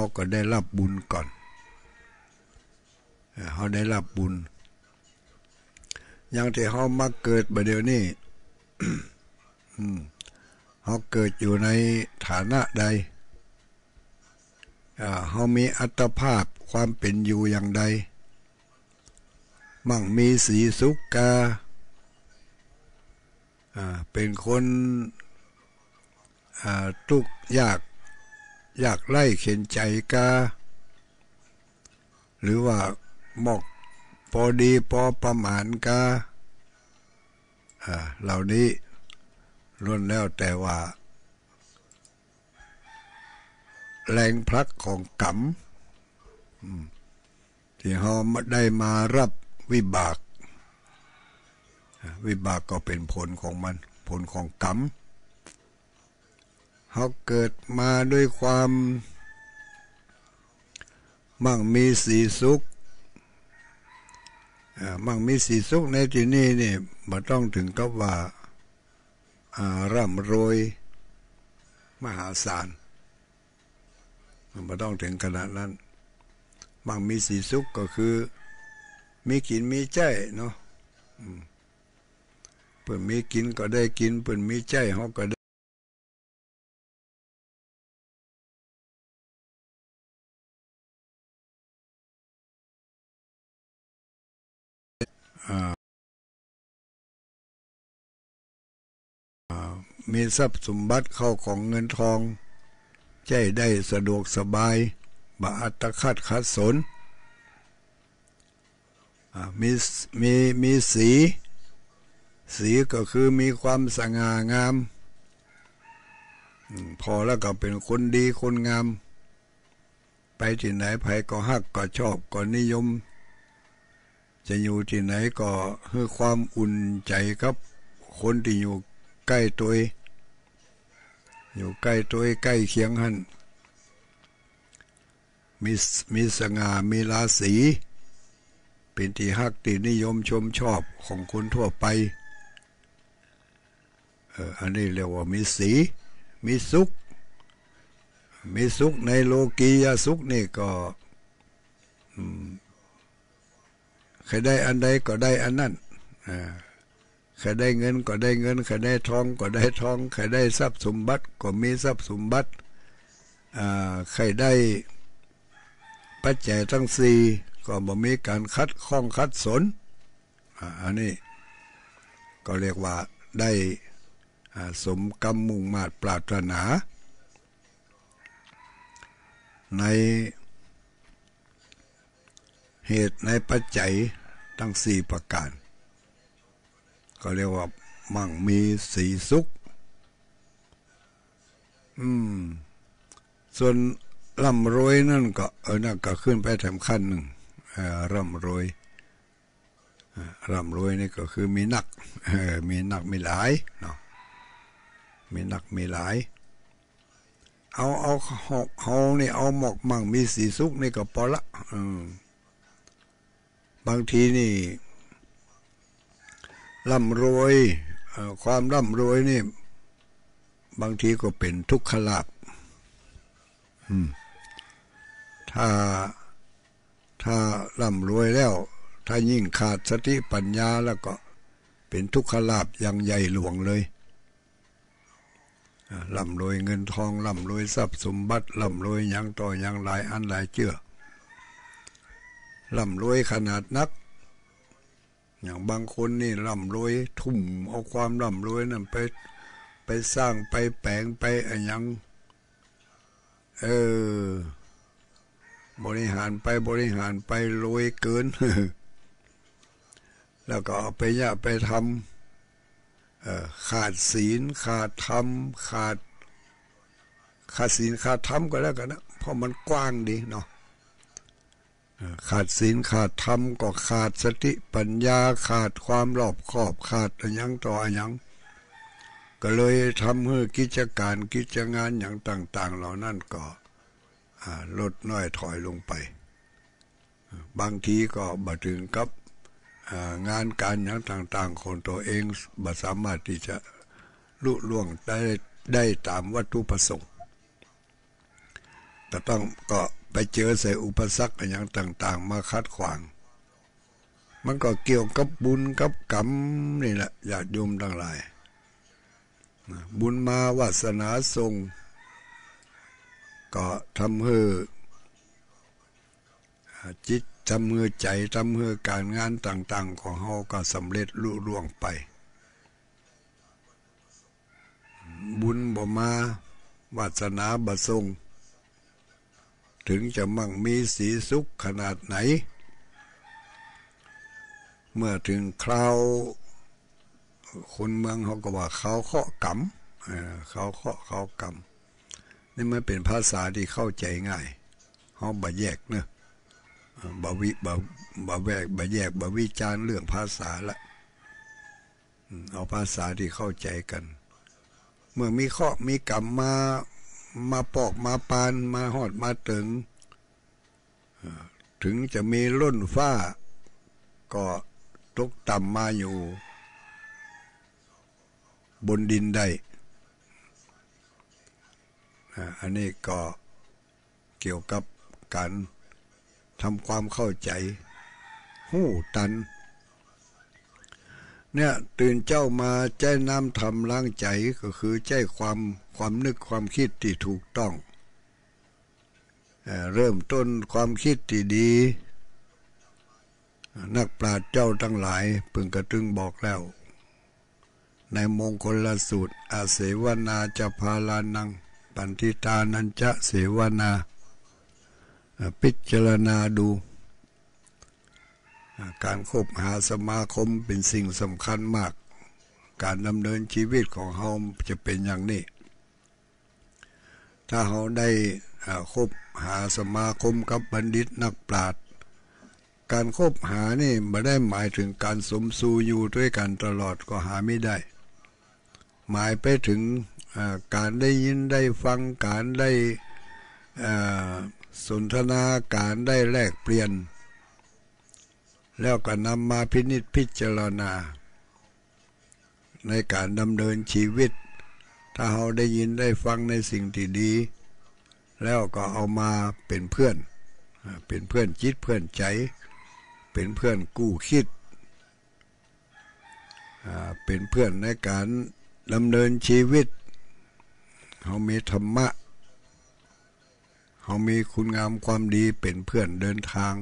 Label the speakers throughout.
Speaker 1: เขาก็ได้รับบุญก่อนเขาได้รับบุญ อย่างที่เขามาเกิดบเดี๋ยวนี้เขาเกิดอยู่ในฐานะใดเขามีอัตภาพความเป็นอยู่อย่างใด มั่งมีสีสุกกาเป็นคนทุกยาก อยากไล่เข็นใจกาหรือว่าหมอกพอดีพอประมาณกาเหล่านี้ล้วนแล้วแต่ว่า แรงพลักของกรรมที่เขาได้มารับวิบาก วิบากก็เป็นผลของมัน ผลของกรรม เขาเกิดมาด้วยความมั่งมีสีสุขมั่งมีสีสุขในที่นี้นี่มาต้องถึงกับว่าร่ำรวยมหาศาลมันไม่ต้องถึงขนาดนั้นมั่งมีสีสุขก็คือ มีกินมีใจเนาะเปิ่นมีกินก็ได้กินเปิ่นมีใจเขาก็ได้ มีทรัพย์สมบัติเข้าของเงินทอง ใจได้สะดวกสบายบาอัตคัดขัดสนมีมีมีสี สีก็คือมีความสง่างาม พอแล้วก็เป็นคนดีคนงาม ไปที่ไหนใครก็ฮักก็ชอบก็นิยม จะอยู่ที่ไหนก็ให้ความอุ่นใจครับ คนที่อยู่ ใกล้ตัวอยู่ใกล้ตัวใกล้เคียงหันมีมีสง่ามีราศีเป็นที่ฮักตีนิยมชมชอบของคนทั่วไปเอออันนี้เรียกว่ามีสีมีสุข มีสุขในโลกียสุขนี่ก็ใครได้อันใดก็ได้อันนั้นอ่า ใครได้เงินก็ได้เงินใครได้ทองก็ได้ทองใครได้ทรัพย์สมบัติก็มีทรัพย์สมบัติใครได้ปัจจัยทั้งสี่ก็บ่มีการคัดข้องคัดสนอันนี้ก็เรียกว่าได้สมกรรมมุ่งมาตรปรารถนา ในเหตุในปัจจัยทั้งสี่ประการ ก็เรียกว่ามั่งมีสีสุข อืม ส่วนร่ำรวยนั่นก็เออนั่นก็ขึ้นไปแถมขั้นหนึ่งร่ำรวยร่ำรวยนี่ก็คือมีนักมีนักมีหลายเนาะมีนักมีหลาย เอาเอาหอกเอานี่เอาหมอกมั่งมีสีสุขนี่ก็พอละบางทีนี่ ร่ำรวยความร่ำรวยนี่ บางทีก็เป็นทุกขลาบถ้าถ้าร่ำรวยแล้ว ถ้ายิ่งขาดสติปัญญาแล้วก็เป็นทุกขลาบอย่างใหญ่หลวงเลยร่ำรวยเงินทองร่ำรวยทรัพย์สมบัติร่ำรวยยังต่อยังหลายอันหลายเจือร่ำรวยขนาดนัก อย่างบางคนนี่ร่ำรวยทุ่มเอาความร่ำรวยนั่นไปไปสร้างไปแปลงไปอะไรยังเออบริหารไปบริหารไปรวยเกิน แล้วก็เอาไปยะไปทำขาดศีลขาดธรรมขาดขาดศีลขาดธรรมก็แล้วกันนะเพราะมันกว้างดีเนาะ ขาดศีลขาดธรรมก็ขาดสติปัญญาขาดความรอบคอบขาดอะไรยังต่ออะไรยังก็เลยทำให้กิจการกิจงานอย่างต่าง ๆ เหล่านั้นก็ลดน้อยถอยลงไป บางทีก็บัถึงกับงานการอย่างต่าง ๆ ของตัวเองบัสามารถที่จะลุล่วงได้ได้ตามวัตถุประสงค์ก็ต้องก็ ไปเจอใส่อุปสรรคอย่างต่าง ๆ มาคัดขวาง มันก็เกี่ยวกับบุญกับกรรมนี่แหละญาติโยมทั้งหลาย บุญมาวาสนาทรง ก็ทำให้จิตทำมือใจทำมือการงานต่าง ๆ ของเฮาก็สำเร็จลุล่วงไป บุญบ่มาวาสนาบ่ทรง ถึงจะมั่งมีสีสุขขนาดไหน เมื่อถึงคราว คนเมืองเขาก็ว่าเขาเคาะกำเขาเคาะเขากำนี่มันเป็นภาษาที่เข้าใจง่ายเขาบ่แยกเนอะบาวิบาบาแวกบาแยกบาวิจารเรื่องภาษาละเอาภาษาที่เข้าใจกัน เมื่อมีข้อมีกรรมมา มาปอกมาปานมาหอดมาถึง ถึงจะมีล้นฟ้า ก็ตกต่ำมาอยู่ บนดินได้ อันนี้ก็เกี่ยวกับการทำความเข้าใจ หู้ตัน เนี่ยตื่นเจ้ามาใจน้ำทำล้างใจก็คือใจความความนึกความคิดที่ถูกต้อง เริ่มต้นความคิดที่ดี นักปราชญ์เจ้าทั้งหลายพึงกระตึงบอกแล้ว ในมงคลละสูตร อาเสวนาจะพาลานัง ปันทิตานันจะเสวนา พิจารณาดู การคบหาสมาคมเป็นสิ่งสำคัญมาก การดำเนินชีวิตของเฮาจะเป็นอย่างนี้ ถ้าเขาได้คบหาสมาคมกับบัณฑิตนักปราชญ์การคบหานี่ไม่ได้หมายถึงการสมสู่อยู่ด้วยกันตลอดก็หาไม่ได้ หมายไปถึงการได้ยินได้ฟังการได้สนทนาการได้แลกเปลี่ยน แล้วก็นำมาพินิจพิจารณา ในการดำเนินชีวิต ถ้าเราได้ยินได้ฟังในสิ่งที่ดี แล้วก็เอามาเป็นเพื่อน เป็นเพื่อนจิตเพื่อนใจ เป็นเพื่อนกู้คิด เป็นเพื่อนในการดำเนินชีวิตเขามีธรรมะเขามีคุณงามความดีเป็นเพื่อนเดินทาง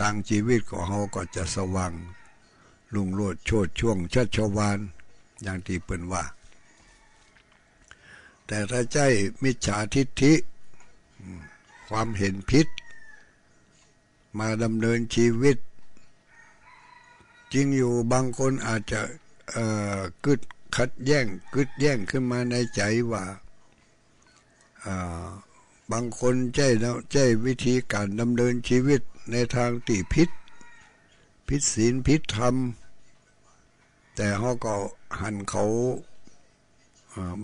Speaker 1: ทางชีวิตของเขาก็จะสว่างลุงโลดโชดช่วงชัชวานอย่างที่เปิ่นว่า แต่ถ้าใจมิจฉาทิฏฐิความเห็นพิษ มาดำเนินชีวิต จริงอยู่บางคนอาจจะกึดขัดแย่งกึดแย่งขึ้นมาในใจว่าบางคนใจใจวิธีการดำเนินชีวิต ในทางตีพิษ พิษศีลพิษธรรม แต่เขาก็หันเขา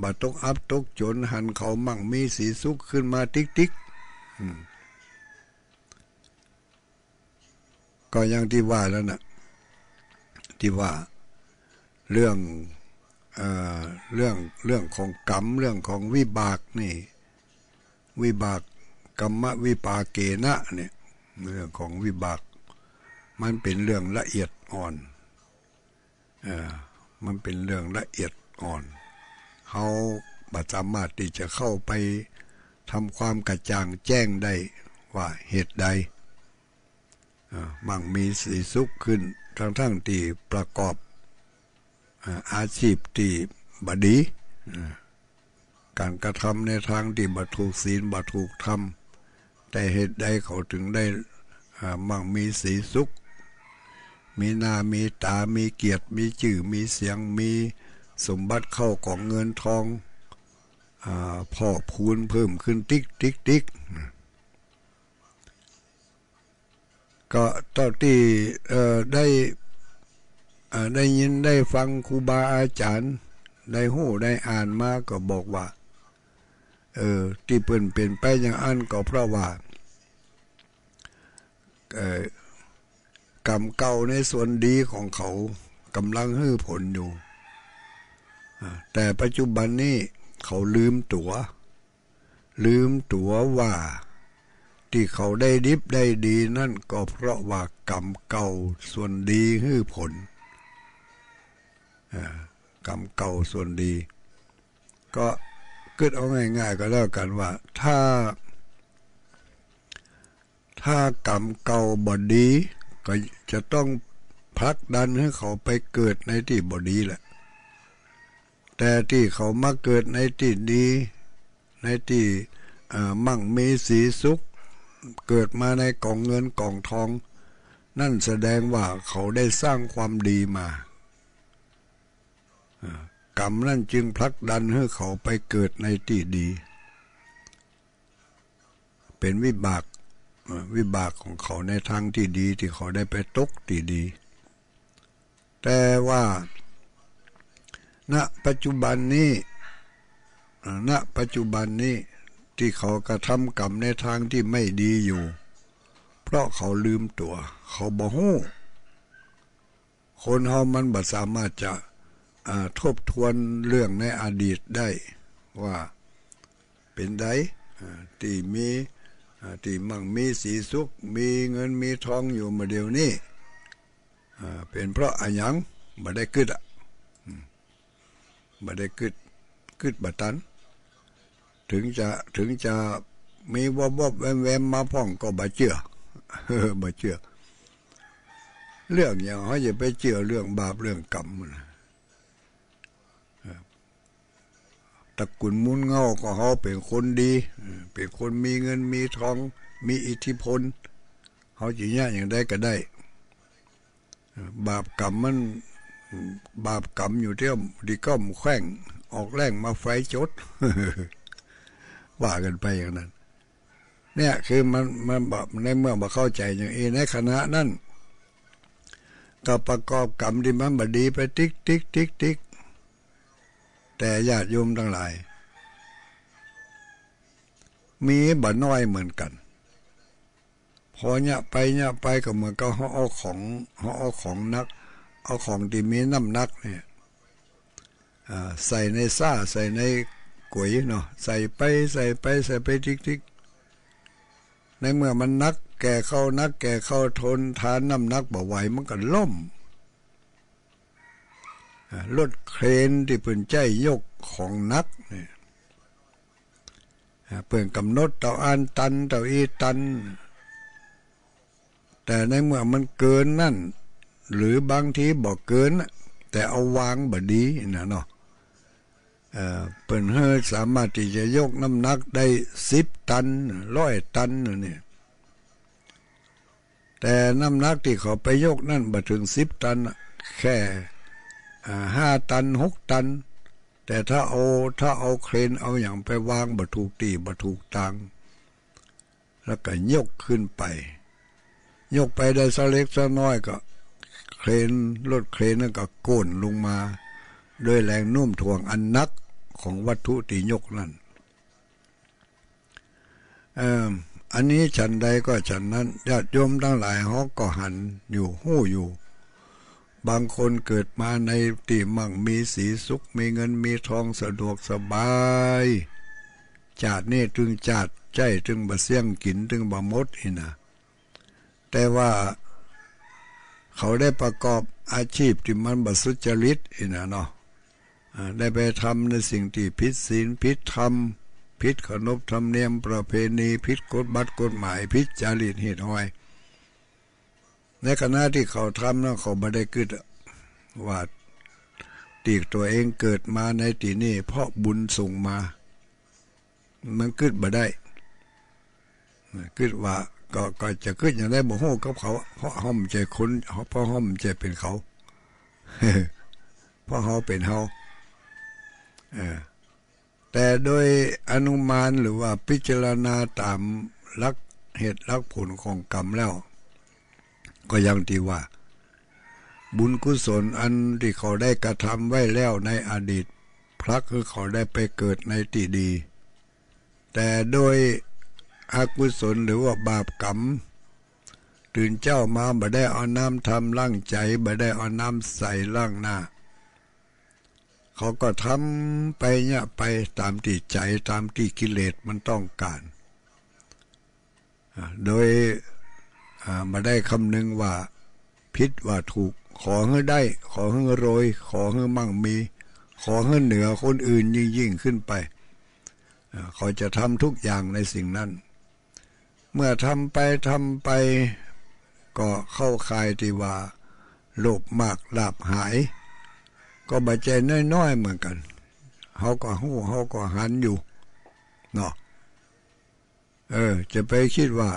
Speaker 1: บาตกอับตกจน หันเขามั่งมีสีสุขขึ้นมาติ๊กติ๊กก็ยังที่ว่าแล้วนะที่ว่าเรื่องเอเรื่องเรื่องของกรรมเรื่องของวิบากนี่ วิบากกรรมวิปาเกนะเนี่ย เรื่องของวิบาก มันเป็นเรื่องละเอียดอ่อนเออมันเป็นเรื่องละเอียดอ่อนเขาบัสามารถที่จะเข้าไปทำความกระจ่างแจ้งได้ว่าเหตุใดมั่งมีสีสุขขึ้น ทั้งทั้งที่ประกอบอาชีพที่บดี การกระทำในทางที่บัถูกศีลบัถูกทำ แต่เหตุใดเขาถึงได้มั่งมีสีสุข มีหน้ามีตามีเกียรติมีจื่อมีเสียงมีสมบัติเข้าของเงินทองอพอพูนเพิ่มขึ้นติ๊กติ๊กติ๊กก็ตอนที่ได้ได้ยินได้ฟังครูบาอาจารย์ ได้หู้ได้อ่านมาก็บอกว่า เออที่เปลี่ยนเปลี่ยนไปอย่างอันก็เพราะว่า กรรมเก่าในส่วนดีของเขากำลังให้ผลอยู่ แต่ปัจจุบันนี้เขาลืมตัว ลืมตัวว่า ที่เขาได้ดิบได้ดีนั่นก็เพราะว่ากรรมเก่าส่วนดีคือผลกรรมเก่าส่วนดี ก็เกิดเอาง่ายๆก็แล้วกันว่า ถ้า ถ้ากรรมเก่าบอดี ก็จะต้องพักดันให้เขาไปเกิดในที่บอดีแหละ แต่ที่เขามาเกิดในที่ดีในที่มั่งมีสีสุข เกิดมาในกล่องเงินกล่องทอง นั่นแสดงว่าเขาได้สร้างความดีมากรรมนั่นจึงพลักดันให้เขาไปเกิดในที่ดี เป็นวิบาก วิบากของเขาในทางที่ดีที่เขาได้ไปตกที่ดี แต่ว่าณปัจจุบันนี้ณปัจจุบันนี้ที่เขากระทำกรรมในทางที่ไม่ดีอยู่ เพราะเขาลืมตัว เขาบ่ฮู้คนเฮามันบ่สามารถจะทบทวนเรื่องในอดีตได้ว่าเป็นไดที่มี ที่มั่งมีสีสุขมีเงินมีทองอยู่มาเดียวนี้เป็นเพราะอะยังบ่ได้กึดอะบ่ได้กึดกึดบัตัน ถึงจะถึงจะมีวบวบแวมแวมมาพ่องก็บ่เชื่อบ่เชื่อ เรื่องอย่างเขาจะไปเชื่อเรื่องบาปเรื่องกรรมนะ ตระกูลมุนเงาก็เขาเป็นคนดี เป็นคนมีเงินมีทอง มีอิทธิพลเขาจีเนี่ยอย่างได้ก็ได้ บาปกรรมมันบาปกรรมอยู่เที่ยวดีก็มแข้งออกแรงมาไฟจดว่ากันไปอย่างนั้น เนี่ยคือมันมันแบบในเมื่อมาเข้าใจอย่างเอในคณะนั้นก็ประกอบกรรมที่มันบดีไปติ๊กติ๊กติ๊กติ๊ก แต่ญาติโยมทั้งหลาย มีบ่น้อยเหมือนกัน พอเนี่ยไปเนี่ยไปก็เหมือนกับเขาเอาของเขาเอาของนัก เอาของที่มีน้ำนักเนี่ยใส่ในซ่าใส่ในก๋วยเนาะใส่ไปใส่ไปใส่ไปทิกทิกในเมื่อมันนัก แก่เข้านัก แก่เข้าทนทานน้ำนักบ่ไหวมันก็ล่ม รถเครนที่เปิ่นใจยกของนักเนี่ยเปิ่นกำหนดเต่าอันตันเต่าอีตัน แต่ในเมื่อมันเกินนั่น หรือบางทีบอกเกิน แต่เอาวางบดีนะเนาะเปิ่นเฮสามารถที่จะยกน้ำหนักได้สิบตันร้อยตันเนี่ยแต่น้ำหนักที่เขาไปยกนั่นบ่ถึงสิบตันแค่ ห้าตันหกตัน แต่ถ้าเอาถ้าเอาเครนเอาอย่างไปวางบรรทุกตีบรรทุกตังแล้วก็ยกขึ้นไป ยกไปได้สักเล็กสักน้อยก็เครนรถเครนนั่นก็โก่นลงมาด้วยแรงนุ่มถ่วงอันนักของวัตถุที่ยกนั่นอันนี้ฉันใดก็ฉันนั้นญาติโยมทั้งหลายเขาก็หันอยู่หู้อยู่ บางคนเกิดมาในตีมั่งมีสีสุข มีเงินมีทองสะดวกสบายจาดนี่ถึงจาดใจถึงบะเสี่ยงกินถึงบะมดอีนะแต่ว่าเขาได้ประกอบอาชีพที่มันบสุจริตอีนะเนาะได้ไปทำในสิ่งที่พิษศีลพิษธรรมพิษขนบธรรมเนียมประเพณีพิษกฎบัตรกฎหมายพิษจริตเหตุหอย ในขณะที่เขาทำนั้นเขาไม่ได้กึดว่าตีกตัวเองเกิดมาในตีนี้เพราะบุญส่งมา มันกึดมาได้กึดว่าก็ก็จะกึดอย่างได้บ่ฮู้กับเขา เพราะห้อมใจคนเพราะห้อมใจเป็นเขาเพราะเขาเป็นเขาแต่โดยอนุมานหรือว่าพิจารณาตามลักเหตุลักผลของกรรมแล้ว ก็ยังที่ว่า บุญกุศลอันที่เขาได้กระทำไว้แล้วในอดีต พระคือเขาได้ไปเกิดในที่ดี แต่โดยอกุศลหรือว่าบาปกรรม ตื่นเจ้ามาบ่ได้เอาน้ำทำล่างใจบ่ได้เอาน้ำใส่ล่างหน้า เขาก็ทำไปเนี่ยไปตามที่ใจตามที่กิเลสมันต้องการ โดย มาได้คำนึงว่า พิษว่าถูก ขอให้ได้ ขอให้โรยขอให้มั่งมี ขอให้เหนือคนอื่นยิ่งยิ่งขึ้นไปเขาจะทำทุกอย่างในสิ่งนั้น เมื่อทำไปทำไป ก็เข้าคายที่ว่าโลภมากลาบหาย ก็บาดเจ็บน้อยๆเหมือนกันเขาก็หู้เขาก็หันอยู่เนาะเออ จะไปคิดว่า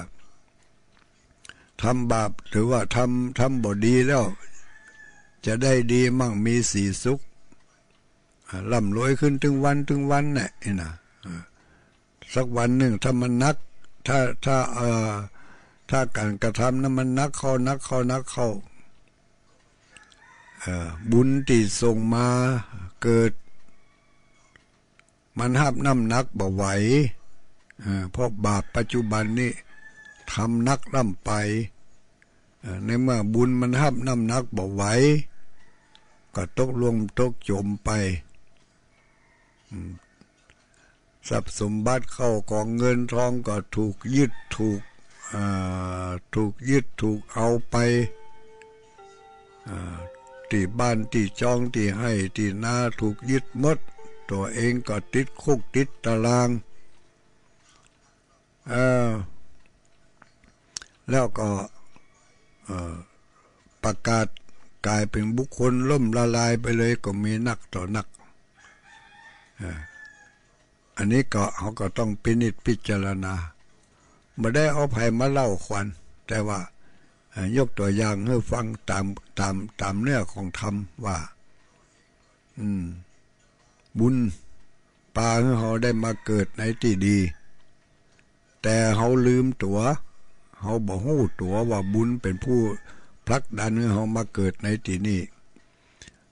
Speaker 1: ทำบาปหรือว่าทำทำบดีแล้ว จะได้ดีมั่งมีสีสุขร่ำรวยขึ้นถึงวันถึงวันเนี่ยนะสักวันหนึ่งถ้ามันนัก ถ้าถ้าเอ่อถ้าการกระทำนั้นมันนักเข้านักเข้านักเข้าบุญที่ส่งมาเกิด มันหับน้ำนักบ่ไหวเพราะบาปปัจจุบันนี้ ทำนักล่ำไป ในเมื่อบุญมันหับน้ำนักบ่ไหวก็ตกลงตกจมไปทรัพย์สมบัติเข้ากองเงินทองก็ถูกยึดถูกถูกยึดถูกเอาไปที่บ้านที่จองที่ให้ที่นาถูกยึดมด ตัวเองก็ติดคุกติดตาราง เออ แล้วก็ประกาศกลายเป็นบุคคลล่มละลายไปเลยก็มีนักต่อนัก อันนี้ก็เขาก็ต้องพินิจพิจารณาไม่ได้เอาภัยมาเล่าควัน แต่ว่ายกตัวอย่างให้ฟังตามตามตามเนื้อของธรรมว่า อืม บุญปาให้เขาได้มาเกิดในที่ดี แต่เขาลืมตัว เขาบอกหู้ตัวว่าบุญเป็นผู้พลักดันให้เขามาเกิดในที่นี้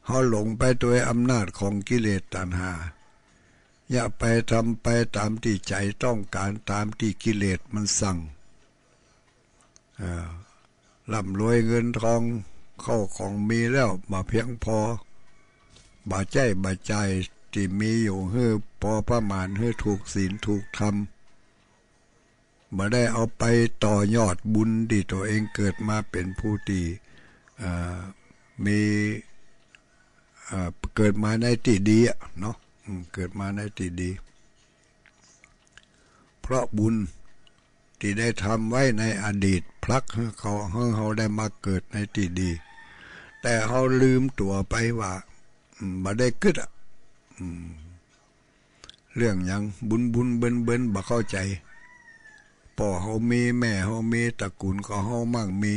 Speaker 1: เขาหลงไปตัวอำนาจของกิเลสตัณหา อย่าไปทำไปตามที่ใจต้องการตามที่กิเลสมันสั่งอ่าร่ำรวยเงินทองเข้าของมีแล้วมาเพียงพอ บาใจบาใจที่มีอยู่เฮือพอประมาณเฮือถูกศีลถูกธรรม มาได้เอาไปต่อยอดบุญที่ตัวเองเกิดมาเป็นผู้ดีมีเกิดมาในที่ดีเนาะเกิดมาในที่ดี เพราะบุญที่ได้ทำไว้ในอดีตพลักเขาเขาได้มาเกิดในที่ดี แต่เขาลืมตัวไปว่ามาได้กึดอะเรื่องยังบุญบุญเบิ้นเบิ้นบ่เข้าใจ พ่อเขามีแม่เขามีตระกูลก็เขามั่งมี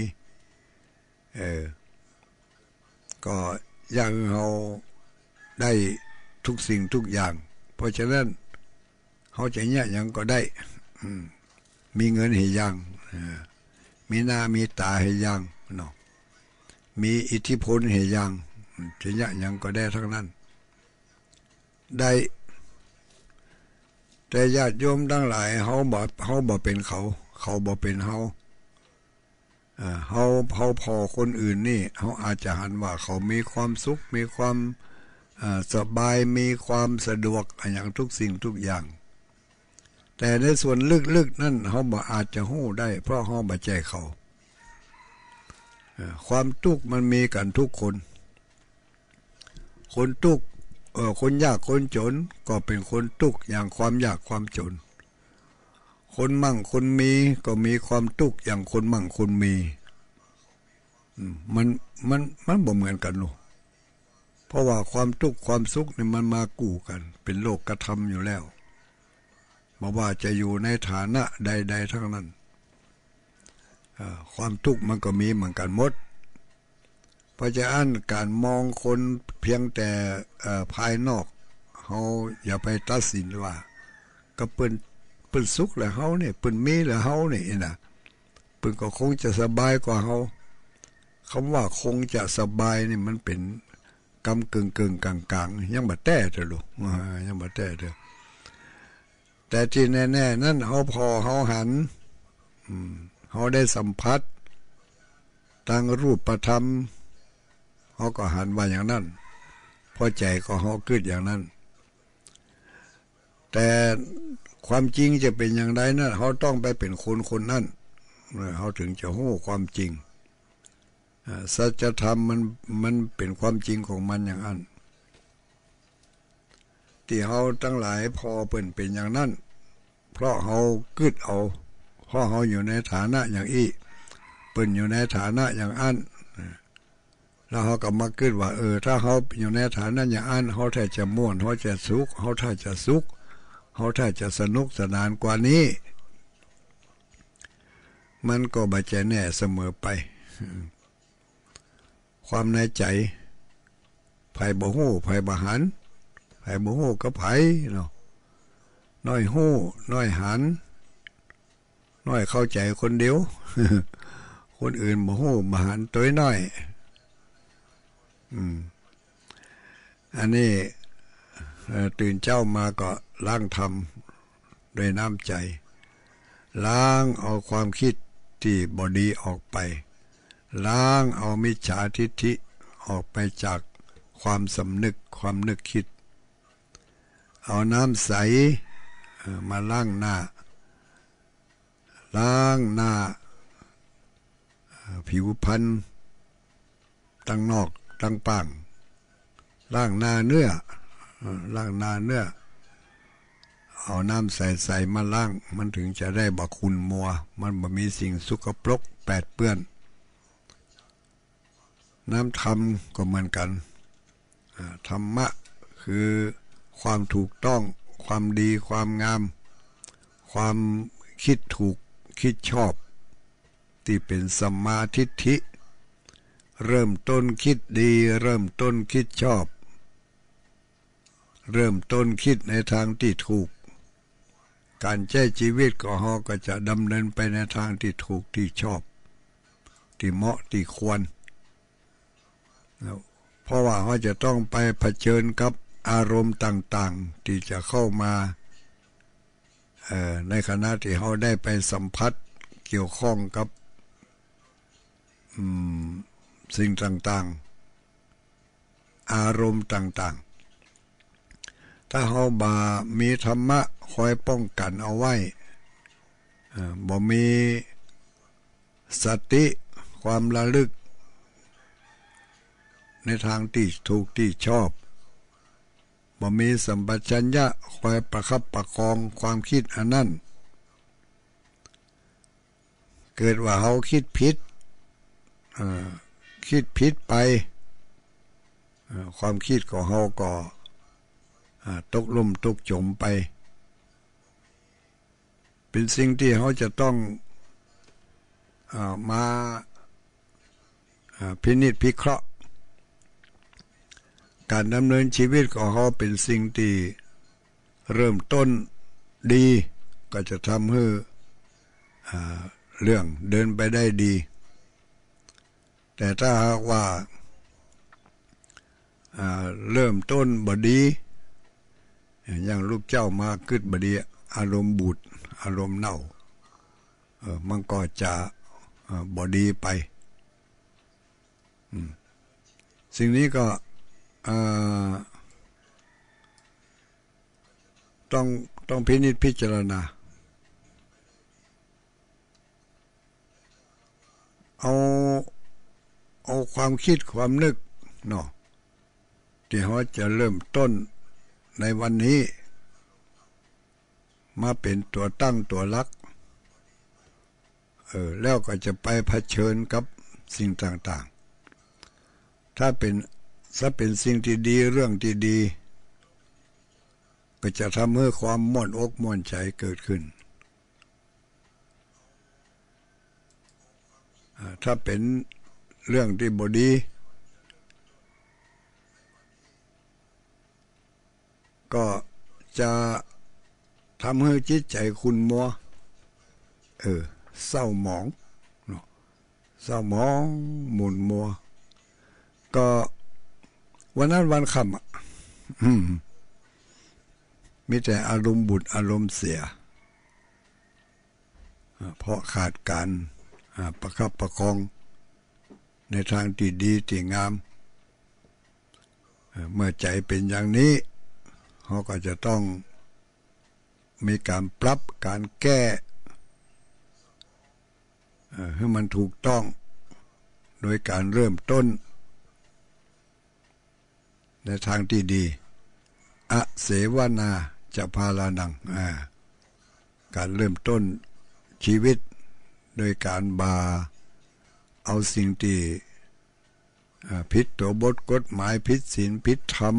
Speaker 1: เออ ก็ยังเขาได้ทุกสิ่งทุกอย่าง เพราะฉะนั้นเขาจะเนี่ยยังก็ได้มีเงินให้ยังมีหน้ามีตาให้ยังเนาะมีอิทธิพลให้ยังจะยยังก็ได้ทั้งนั้น ได้ แต่ญาติโยมทั้งหลายเขาบอกเขาบอกเป็นเขา เขาบอกเป็นเขาเขาเขาพอคนอื่นนี่เขาอาจจะหันว่าเขามีความสุข มีความสบายมีความสะดวกอย่างทุกสิ่งทุกอย่าง แต่ในส่วนลึกๆนั่นเขาบอกอาจจะหู้ได้ เพราะเขาบาใจเขา ความทุกข์มันมีกันทุกคน คนทุกข์ คนยากคนจนก็เป็นคนทุกข์อย่างความยากความจน คนมั่งคนมีก็มีความทุกข์อย่างคนมั่งคนมีมันมันมันบ่เหมือนกันหรอกเพราะว่าความทุกข์ความสุขนี่มันมากู่กัน เป็นโลกกระทำอยู่แล้วบอกว่าจะอยู่ในฐานะใด ๆ ทั้งนั้นความทุกข์มันก็มีเหมือนกันหมด เพราะจะอันการมองคนเพียงแต่ภายนอกเขาอย่าไปตัดสินว่า ก็เปิ้นเปิ้นสุขแหละเขาเนี่ยเปิ้นมีแหละเขาเนี่ยนะเปิ้นก็คงจะสบายกว่าเขาคำว่าคงจะสบายนี่มันเป็นกำกึ่งกึ่งกลางกลางยังบ่แต้เถอะลูกยังบ่แต้เถอะแต่ที่แน่ๆนั่นเขาพอเขาหันเขาได้สัมผัสทางรูปประธรรม เขาก็หันว่าอย่างนั้นเพราะใจก็เฮาเกิดอย่างนั้น แต่ความจริงจะเป็นอย่างไรนะั่นเขาต้องไปเป็นคนคนนั้นเขาถึงจะหู้ความจริงสัจธรรมมันมันเป็นความจริงของมันอย่างนั้นที่เขาตั้งหลายพอเป็นเป็นอย่างนั้น เพราะเขากึดเอาเพราะเขาอยู่ในฐานะอย่างอี้เป็นอยู่ในฐานะอย่างอัน แล้วเขาก็มาคิดว่าเออ ถ้าเขาอยู่ในฐานะอย่างอันเขาถ้จะม่วนเขาจะสุขเขาถ้าจะสุขเขาถ้าจะสนุกสนานกว่านี้ มันก็บาจแน่เสมอไป ความในใจไผ่บ่หูไผ่บหันไผ่บ่หูก็ไผ่เนาะน้อยหูน้อยหันน้อยเข้าใจคนเดียว คนอื่นบ่หูบหันตัวน้อย อืม อันนี้ตื่นเจ้ามาก็ล้างทำด้วยน้ำใจ ล้างเอาความคิดที่บอดีออกไป ล้างเอามิจฉาทิฏฐิออกไปจากความสำนึกความนึกคิด เอาน้ำใสมาล้างหน้า ล้างหน้า ผิวพันธ์ตั้งนอก ตังปังล้างนาเนื้อล้างนาเนื้อ เอาน้ำใส่ใส่มาล้าง มันถึงจะได้บักคุณมัว มันบ่มีสิ่งสุกปรกแปดเปื้อน น้ำธรรมก็เหมือนกันธรรมะคือความถูกต้อง ความดีความงาม ความคิดถูกคิดชอบ ที่เป็นสมาธิ เริ่มต้นคิดดี เริ่มต้นคิดชอบ เริ่มต้นคิดในทางที่ถูก การใช้ชีวิตก็ฮอก็จะดำเนินไปในทางที่ถูกที่ชอบ ที่เหมาะที่ควรเพราะว่าเขาจะต้องไปเผชิญกับอารมณ์ต่างๆ ที่จะเข้ามาในขณะที่เขาได้ไปสัมผัสเกี่ยวข้องกับ สิ่งต่างๆ อารมณ์ต่างๆ ถ้าเขาบามีธรรมะคอยป้องกันเอาไว้บ่มีสติความระลึก ในทางที่ถูกที่ชอบบ่มีสัมปชัญญะคอยประคับประคองความคิดอันนั้น เกิดว่าเขาคิดผิด คิดผิดไป ความคิดของเขาก็ตกลุ่มตกจมไป เป็นสิ่งที่เขาจะต้องมาพินิจพิเคราะห์ การดำเนินชีวิตของเขาเป็นสิ่งที่เริ่มต้นดีก็จะทำให้เรื่องเดินไปได้ดี แต่ถ้าหากว่าเริ่มต้นบดี อย่างลูกเจ้ามาคึดบดีอารมณ์บูดอารมณ์เน่ามันก็จะบดีไป สิ่งนี้ก็ต้องต้องพินิจพิจารณา เอา เอาความคิดความนึกเนาะที่เขาจะเริ่มต้นในวันนี้ มาเป็นตัวตั้งตัวลักเออแล้วก็จะไปเผชิญกับสิ่งต่างๆ ถ้าเป็นถ้าเป็นสิ่งที่ดีเรื่องที่ดี ก็จะทำให้ความม่วนอกม่วนใจเกิดขึ้น ถ้าเป็น เรื่องที่บดี ก็จะทำให้จิตใจคุณมัว เออ เศร้าหมองเนาะเศร้าหมอง หมุนมัว ก็วันนั้นวันคำอะมีแต่อารมณ์บุตรอารมณ์เสีย เพราะขาดการประคับประคอง ในทางที่ดีที่งาม เมื่อใจเป็นอย่างนี้เขาก็จะต้องมีการปรับการแก้ให้มันถูกต้องโดยการเริ่มต้น ในทางที่ดีอเสวนาจะพาลานังการเริ่มต้นชีวิตโดยการบา เอาสิ่งที่พิษตัวบทกฎหมายพิษศีลพิษธรรม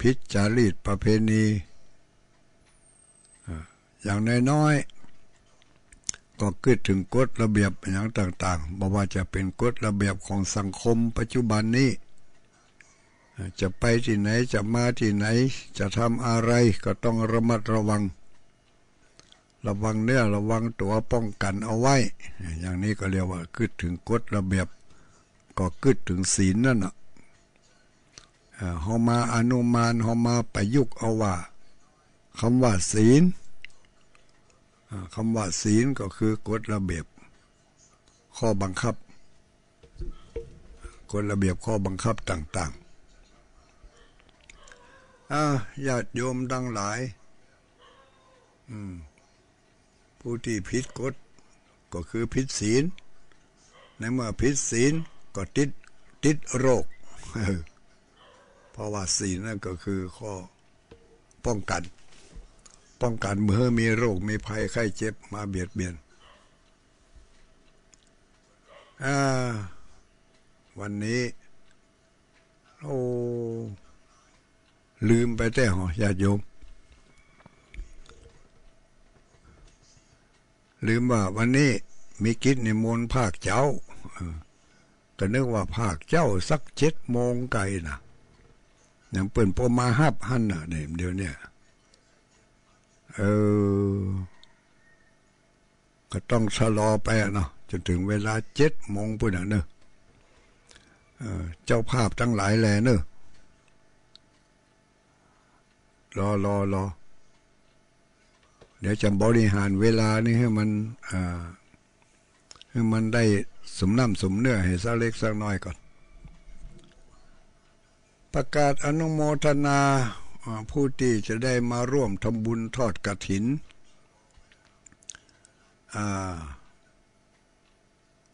Speaker 1: พิษจารีตประเพณีอย่างน้อยๆก็คิดถึงกฎระเบียบอย่างต่างๆบอกว่าจะเป็นกฎระเบียบของสังคมปัจจุบันนี้จะไปที่ไหนจะมาที่ไหน จะทำอะไรก็ต้องระมัดระวัง ระวังเนื้อระวังตัวป้องกันเอาไว้ อย่างนี้ก็เรียกว่าคิดถึงกฎระเบียบ ก็คิดถึงศีลนั่นน่ะเฮามาอนุมานเฮามาประยุกต์เอาว่าคำว่าศีลคำว่าศีลก็คือกฎระเบียบ ข้อบังคับกฎระเบียบข้อบังคับต่างๆญาติโยมดังหลาย ผู้ที่ผิดกฎก็คือผิดศีลในเมื่อผิดศีลก็ติดติดโรค เพราะว่าศีลนั่นก็คือข้อป้องกัน ป้องกันเมื่อมีโรคมีภัยไข้เจ็บมาเบียดเบียนวันนี้โอ้ลืมไปแต่หอญาติโยม ลืมว่าวันนี้มีกิจนิมนภาคเจ้าก็นึกว่าภาคเจ้าสักเจ็ดโมงไกลนะอย่างเปิ่นพอมาฮับหันน่ะเนี่ยเดี๋ยวเนี้ยเออ ก็ต้องชะลอไปเนาะจนถึงเวลาเจ็ดโมงปุ่นเนอะเจ้าภาพทั้งหลายแลเนอะรอรอรอ เดี๋ยวจะบริหารเวลานี่ให้มันให้มันได้สมน้ำสมเนื้อให้สักเล็กสักน้อยก่อน ประกาศอนุโมทนาผู้ที่จะได้มาร่วมทำบุญทอดกระถิน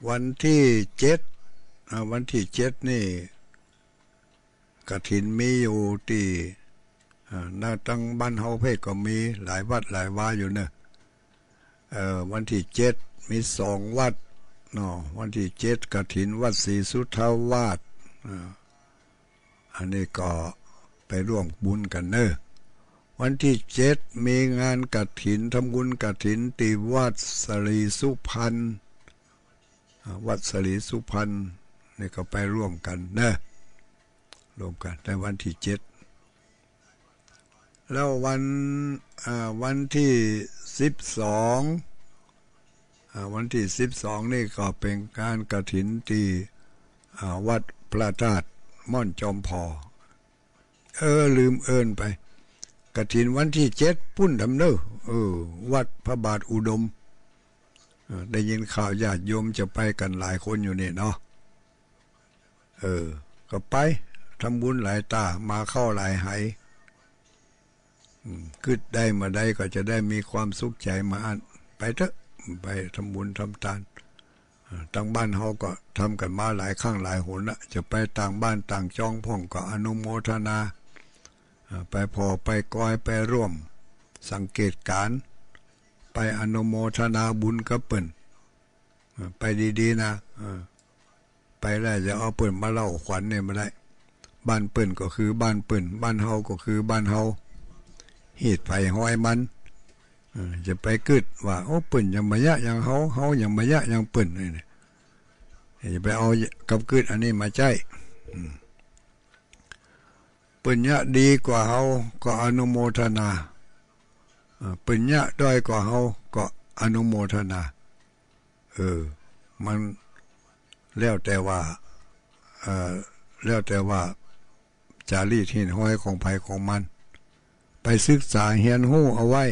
Speaker 1: วันที่เจ็ดวันที่เจ็ดนี่กระถินมีอยู่ที่ หน้าตั้งบ้านเฮาเพศก็มีหลายวัดหลายว่าอยู่เนอะวันที่เจ็ดมีสองวัดเนาะวันที่เจ็ดกถินวัดศรีสุทธาวาสอันนี้ก็ไปร่วมบุญกันเนอะวันที่เจ็ดมีงานกถินทำบุญกถินตีวัดสรีสุพรรณวัดสรีสุพรรณนี่ก็ไปร่วมกันเนอะรวมกันในวันที่เจ็ด แล้ววันวันที่สิบสองวันที่สิบสองนี่ก็เป็นการกระถินที่วัดพระธาตุม่อนจอมพอ เออลืมเอินไปกระถินวันที่เจ็ดพุ่นดำเนอเออ วัดพระบาทอุดม ได้ยินข่าวญาติโยมจะไปกันหลายคนอยู่นี่เนาะเออ ก็ไปทำบุญหลายตามาเข้าหลายไห คืดได้มาได้ก็จะได้มีความสุขใจมาอันไปเถอะไปทำบุญทำทานต่างบ้านเขาก็ทำกันมาหลายครั้งหลายหนละจะไปต่างบ้านต่างจองพ่องก็อนุโมทนา ไปพอไปก้อยไปร่วม สังเกตการ ไปอนุโมทนาบุญกับเปิ่นไปดีๆนะไปแล้วจะเอาเปิ่นมาเล่าขวัญเนี่ยมาได้ บ้านเปิ่นก็คือบ้านเปิ่นบ้านเฮาก็คือบ้านเฮา หตุไผ่ห้อยมันจะไปกึดว่าโอ้ปิ่นยังมายะยังเฮาเฮายังมายะยังปิ่นเลยจะไปเอากับกึดอันนี้มาใจปัญญาดีกว่าเขาก็อนุโมทนาปัญญาด้อยกว่าเขาก็อนุโมทนา เออ มันแล้วแต่ว่าเออแล้วแต่ว่าจารีตหินห้อยของภัยของมัน ไปศึกษาเฮียนหู้เอาไว้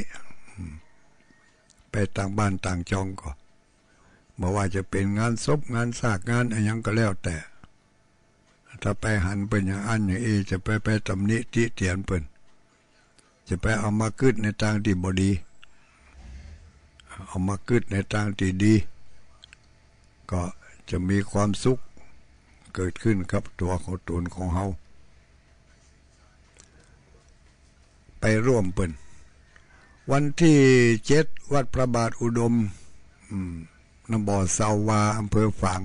Speaker 1: ไปต่างบ้านต่างจองก็บอกว่าจะเป็นงานศพงานสากงานอะไรยังก็แล้วแต่ ถ้าไปหันเป็นอย่างอันอย่างเอจะไปไปตำหนิติเตียนเปิ่นจะไปเอามากึดในทางที่บดี เอามากึดในทางที่ดี ก็จะมีความสุขเกิดขึ้นครับตัวของตนของเฮา ไปร่วมเปิ่นวันที่เจ็ดวัดพระบาทอุดมนบ่อสาวาอำเภอฝาง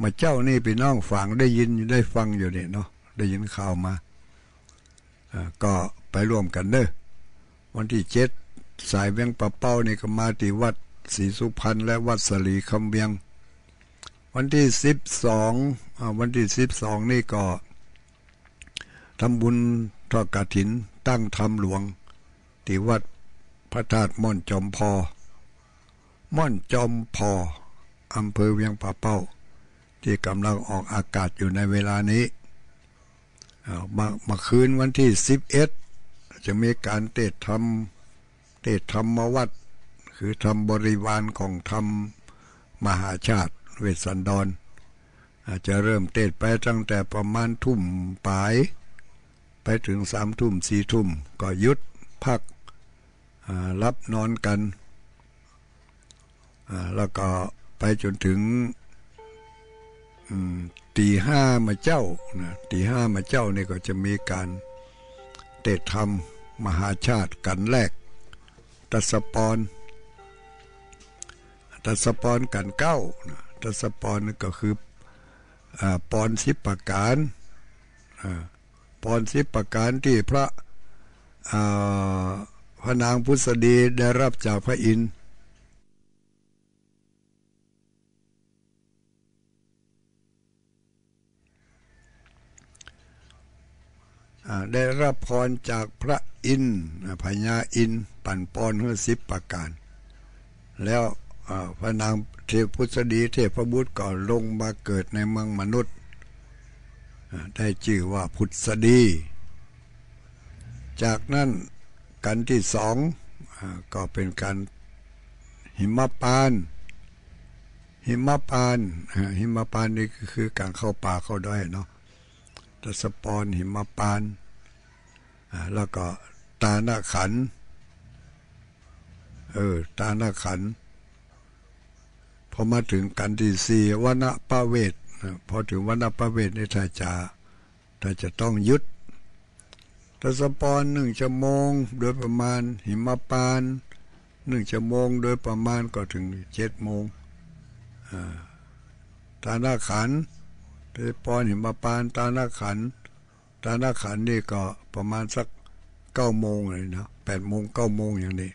Speaker 1: มาเจ้านี่พี่น้องฝางได้ยินได้ฟังอยู่เนี่ยเนาะได้ยินข่าวมาก็ไปร่วมกันเด้อวันที่เจ็ดสายเวียงปะเป้านี่ก็มาที่วัดศรีสุพรรณและวัดสลีคำเวียง วันที่สิบสองวันที่สิบสองนี่ก็ทำบุญ ทอดกฐินตั้งธรรมหลวงที่วัดพระธาตุม่อนจอมพอ ม่อนจอมพออำเภอเวียงป่าเป้า ที่กำลังออกอากาศอยู่ในเวลานี้มามาคืนวันที่สิบเอ็ดจะมีการเตะธรรมเตะธรรมวัดคือธรรมบริวารของธรรมมหาชาติเวสสันดรอาจจะเริ่มเตะไปตั้งแต่ประมาณทุ่มปลาย ไปถึงสามทุ่มสี่ทุ่มก็ยุดพักรับนอนกัน แล้วก็ไปจนถึงตีห้ามาเจ้านะตีห้ามาเจ้านี่ก็จะมีการเตะธรรม มหาชาติกันแรก ตัสปอนตัสปอนกันเก้าตัสปอนก็คืออปอนสิบประการ ปอนสิบประการที่พระพระนางพุทธดีได้รับจากพระอินทร์ได้รับพรจากพระอินพญาอินปั่นปอนเฮือสิบประการ แล้วพระนางเทพพุทธดีเทพบุตรก็ลงมาเกิดในเมืองมนุษย์ ได้ชื่อว่าพุทธดี จากนั้นกันที่สองก็เป็นการหิมปาน หิมปานหิมปานนี่คือการเข้าป่าเข้าด้อยเนาะตสปอนหิมปาน แล้วก็ตาหน้าขัน เออ ตาหน้าขัน พอมาถึงกันที่สี่วันปะเวท พอถึงวันปเวทนี่ถ้าจะถ้าจะต้องยึดทศปอนหนึ่งชั่วโมง โดยประมาณ หิมปานหนึ่งชั่วโมง โดยประมาณก็ถึงเจ็ดโมงตาหน้าขันทศปอนหิมปานตาหน้าขันตาหน้าขันนี่ก็ประมาณสักเก้าโมงเลยนะแปดโมงเก้าโมงอย่างนี้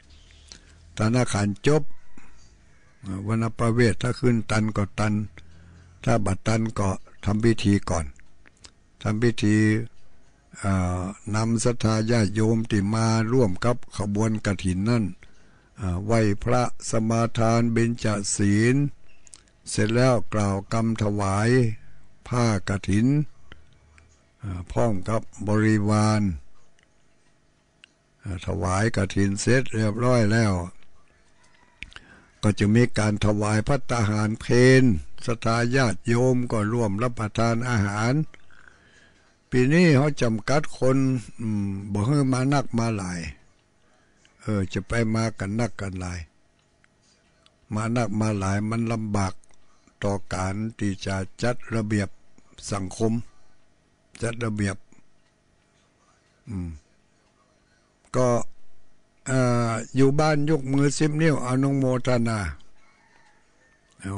Speaker 1: ตาหน้าขันจบวันประเวทถ้าขึ้นตันก็ตัน ถ้าบัดตันก็ทำพิธีก่อนทำพิธีนำศรัทธาญาติโยมที่มาร่วมกับขบวนกฐินนั่นไหวพระสมาทานเบญจศีล เสร็จแล้วกล่าวกรรมถวาย ผ้ากฐินพร้อมกับบริวารถวายกฐินเสร็จเรียบร้อยแล้ว ก็จะมีการถวายพัตหารเพน สทาญาติโยมก็ร่วมรับประทานอาหาร ปีนี้เขาจำกัดคนบอกให้มานักมาหลาย เออ จะไปมากันนักกันหลาย มานักมาหลายมันลำบากต่อการที่จะจัดระเบียบสังคม จัดระเบียบ อืม ก็อยู่บ้านยกมือซิมนิ้วอนุโมทนา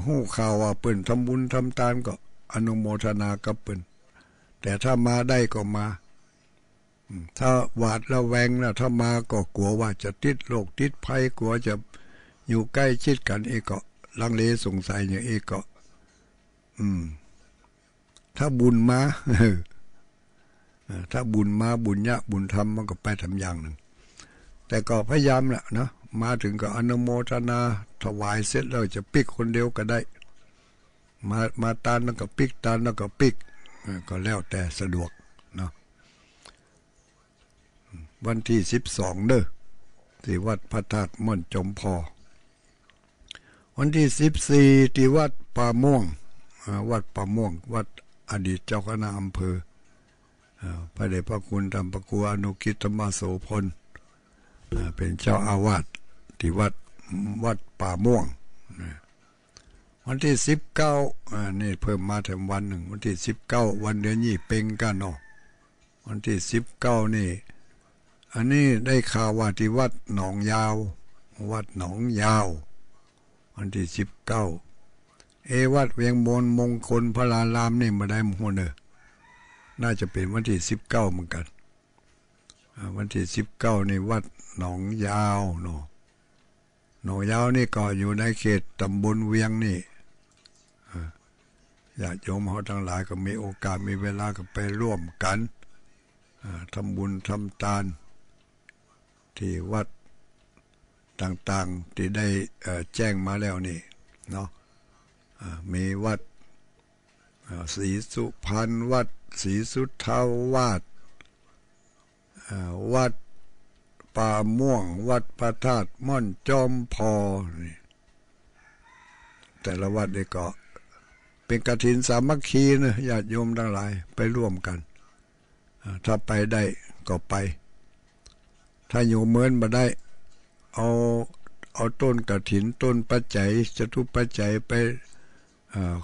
Speaker 1: หู้ข่าวว่าเปิ่นทำบุญทำทานก็อนุโมทนากับเปิ่นแต่ถ้ามาได้ก็มา ถ้าหวาดระแวงนะถ้ามาก็กลัวว่าจะติดโรคติดภัยกลัวจะอยู่ใกล้ชิดกันเอกก็ลังเลสงสัยอย่างเอกก็อืม ถ้าบุญมาถ้าบุญมาบุญยะบุญทำมันก็ไปทำอย่างหนึ่งแต่ก็พยายามแหละเนาะ มาถึงก็อนุโมทนา ถวายเสร็จแล้วจะปิกคนเดียวก็ได้ มามาตานแล้วก็ปิกตานแล้วก็ปิกก็แล้วแต่สะดวกเนาะวันที่สิบสองเด้อที่วัดพระธาตุม่อนจมพอ วันที่สิบสี่ที่วัดป่าม่วงวัดป่าม่วง วัดอดีตเจ้าคณะอำเภอพระเดชพระคุณธรรมประกูอนุกิตธรรมโสพลเป็นเจ้าอาวาส ที่วัดวัดป่าม่วง วันที่สิบเก้านี่เพิ่มมาถึงวันหนึ่ง วันที่สิบเก้าวันเดือนยี่เป็งกันเนาะวันที่สิบเก้านี่ อันนี้ได้ข่าวว่าที่วัดหนองยาว วัดหนองยาว วันที่สิบเก้าเอวัดเวียงบนมงคลพระลารามนี่มาได้มงเนอน่าจะเป็นวันที่สิบเก้าเหมือนกัน วันที่สิบเก้าในวัดหนองยาวเนาะ หนองยาวนี่ก็อยู่ในเขตตำบลเวียงนี่ญาติโยมเขาทั้งหลายก็มีโอกาสมีเวลาก็ไปร่วมกันทำบุญทำทาน ที่วัดต่างๆที่ได้แจ้งมาแล้วนี่เนาะมีวัดศรีสุพรรณวัดศรีสุทธาวาสวัด ป่าม่วง วัดพระธาตุม่อนจอมพอนี่แต่ละวัดนี่ก็เป็นกระถินสามัคคีนะญาติโยมทั้งหลายไปร่วมกัน ถ้าไปได้ก็ไป ถ้าอยู่เมินมาได้ เอาเอาต้นกระถินต้นปัจจัยจะทุปัจจัยไป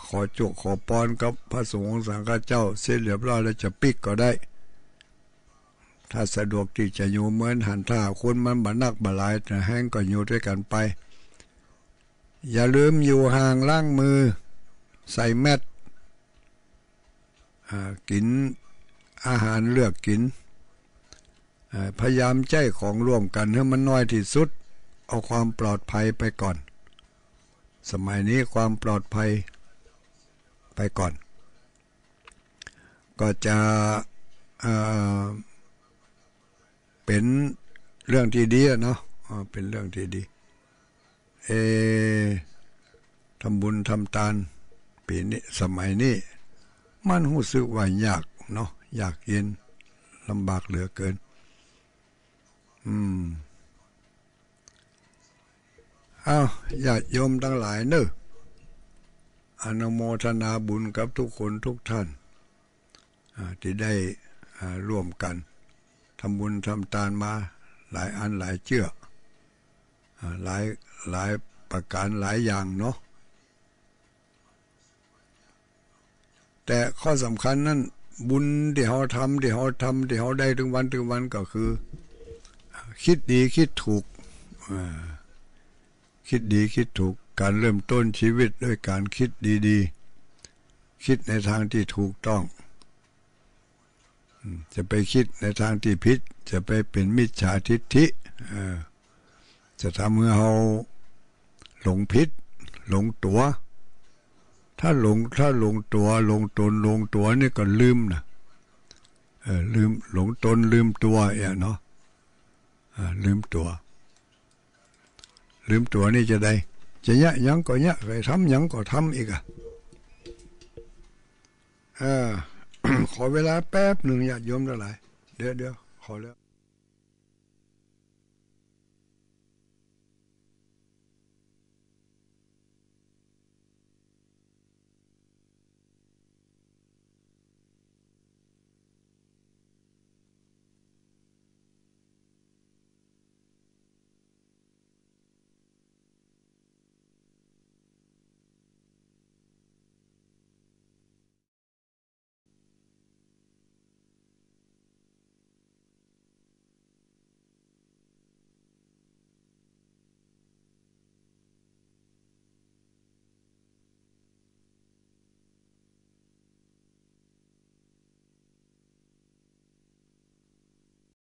Speaker 1: ขอจุกขอปอนกับพระสงฆ์สังฆเจ้า เสร็จเรียบร้อยแล้วจะปิกก็ได้ ถ้าสะดวกที่จะอยู่เหมือนหันท่าคนมันบันักบาลายแต่แห้งก็อยู่ด้วยกันไป อย่าลืมอยู่ห่างล่างมือ ใส่แมทกินอาหารเลือกกิน พยายามใจของร่วมกันให้มันน้อยที่สุด เอาความปลอดภัยไปก่อน สมัยนี้ความปลอดภัยไปก่อน ก็จะ เป็นเรื่องที่ดีเนาะเป็นเรื่องที่ดี เอทำบุญทำทานปีนี้สมัยนี้มันรู้สึกว่ายากเนาะยากเย็นลำบากเหลือเกิน อืมอ้าวญาติโยมทั้งหลายเนอะอนุโมทนาบุญกับทุกคนทุกท่านที่ได้ร่วมกัน ทำบุญทำทานมา หลายอันหลายเชื่อหลายหลายประการหลายอย่างเนาะแต่ข้อสำคัญนั้นบุญที่เขาทำที่เขาทำที่เขาได้ถึงวันถึงวันก็คือ คิดดีคิดถูกคิดดีคิดถูกการเริ่มต้นชีวิตด้วยการคิดดีๆ คิดในทางที่ถูกต้อง จะไปคิดในทางที่ผิด จะไปเป็นมิจฉาทิฏฐิจะทำให้เราหลงผิดหลงตัว ถ้าหลงถ้าหลงตัว หลงตนหลงตัวนี่ก็ลืมนะลืมหลงตนลืมตัวอย่างเนาะลืมตัว ลืมตัวนี่จะได้ จะยะยังก็ยะไปทำยังก็ทำอีกอะเออ ขอเวลาแป๊บหนึ่งอย่าโยมเท่าไหร่เดี๋ยวเดี๋ยวขอแล้ว